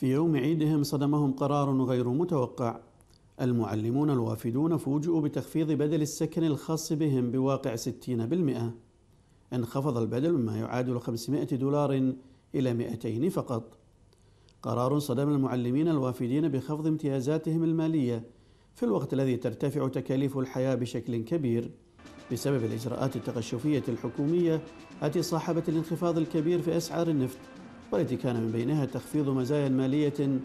في يوم عيدهم صدمهم قرار غير متوقع. المعلمون الوافدون فوجئوا بتخفيض بدل السكن الخاص بهم بواقع 60% انخفض البدل مما يعادل 500 دولار إلى 200 فقط. قرار صدم المعلمين الوافدين بخفض امتيازاتهم المالية في الوقت الذي ترتفع تكاليف الحياة بشكل كبير بسبب الإجراءات التقشفية الحكومية التي صاحبت الانخفاض الكبير في أسعار النفط. والتي كان من بينها تخفيض مزايا مالية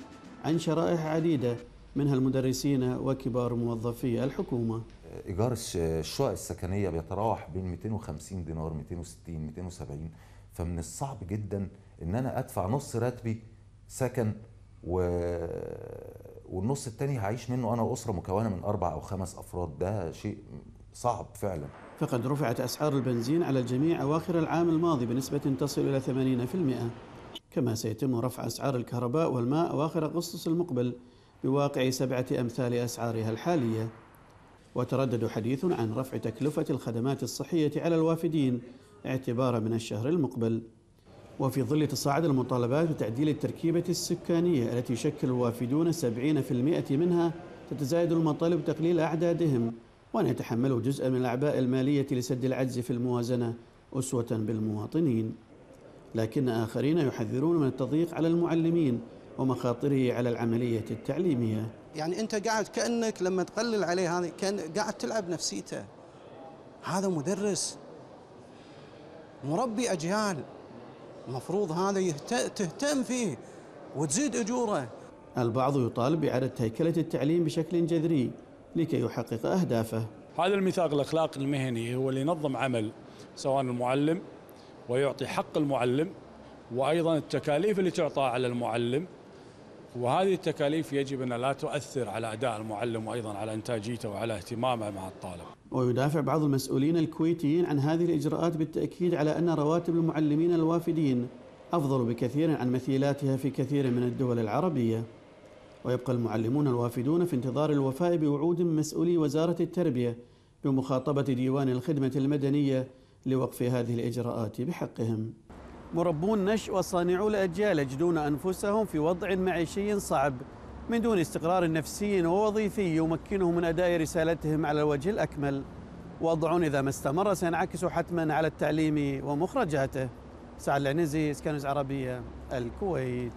عن شرائح عديدة منها المدرسين وكبار موظفي الحكومة. إيجار الش- الشقق السكنية بيتراوح بين 250 دينار 260 270 فمن الصعب جدا إن أنا أدفع نص راتبي سكن و... والنص التاني هعيش منه أنا وأسرة مكونة من أربع أو خمس أفراد. ده شيء صعب فعلا. فقد رفعت أسعار البنزين على الجميع أواخر العام الماضي بنسبة تصل إلى 80% كما سيتم رفع أسعار الكهرباء والماء أواخر أغسطس المقبل بواقع سبعة أمثال أسعارها الحالية. وتردد حديث عن رفع تكلفة الخدمات الصحية على الوافدين اعتبارا من الشهر المقبل. وفي ظل تصاعد المطالبات بتعديل التركيبة السكانية التي يشكل الوافدون 70% منها تتزايد المطالب بتقليل أعدادهم وأن يتحملوا جزءا من الأعباء المالية لسد العجز في الموازنة أسوة بالمواطنين. لكن آخرين يحذرون من التضييق على المعلمين ومخاطره على العملية التعليمية. يعني أنت قاعد كأنك لما تقلل عليه هذا كأن قاعد تلعب نفسيته. هذا مدرس. مربي أجيال. المفروض هذا يهت- تهتم فيه وتزيد أجوره. البعض يطالب بإعادة هيكلة التعليم بشكل جذري لكي يحقق أهدافه. هذا الميثاق الأخلاقي المهني هو اللي ينظم عمل سواء المعلم ويعطي حق المعلم وأيضا التكاليف اللي تعطى على المعلم وهذه التكاليف يجب أن لا تؤثر على أداء المعلم وأيضا على إنتاجيته وعلى اهتمامه مع الطالب. ويدافع بعض المسؤولين الكويتيين عن هذه الإجراءات بالتأكيد على أن رواتب المعلمين الوافدين أفضل بكثير عن مثيلاتها في كثير من الدول العربية ويبقى المعلمون الوافدون في انتظار الوفاء بوعود مسؤولي وزارة التربية بمخاطبة ديوان الخدمة المدنية لوقف هذه الإجراءات بحقهم. مربون نشء وصانعو الأجيال يجدون أنفسهم في وضع معيشي صعب. من دون استقرار نفسي ووظيفي يمكنهم من أداء رسالتهم على الوجه الأكمل. وضع إذا ما استمر سينعكس حتما على التعليم ومخرجاته. سعد العنزي اسكانوس عربية الكويت.